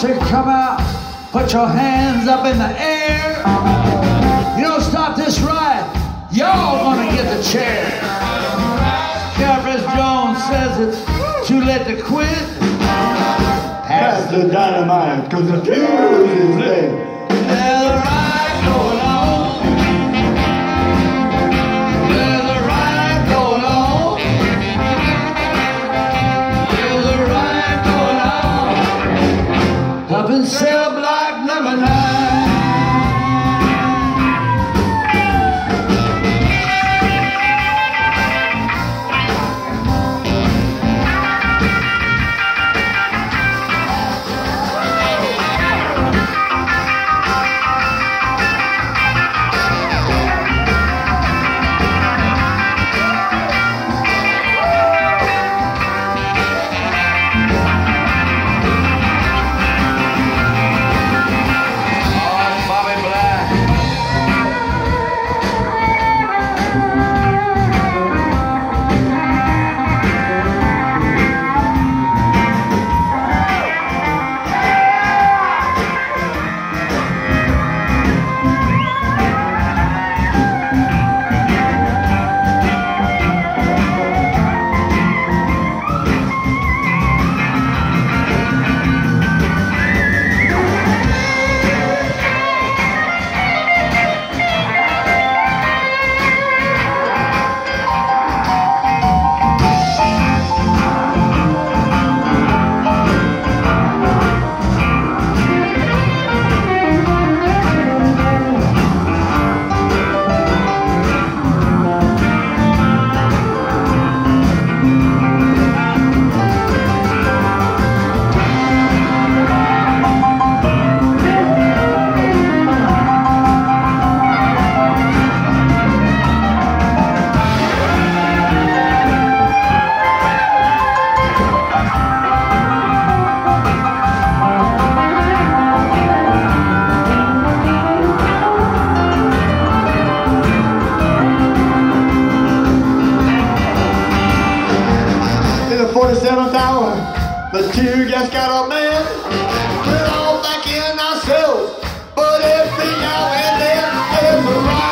Put your hands up in the air. You don't stop this ride, y'all gonna get the chair. Cowboys Jones says it's too late to quit. Pass the dynamite, cause the fuse is lit. seventh hour, the two just got a man. We're all back in ourselves, but everything out and then is right.